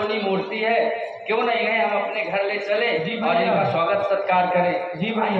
सोनी मूर्ति है। क्यों नहीं है हम अपने घर ले चले और इनका स्वागत सत्कार करें। जी भाई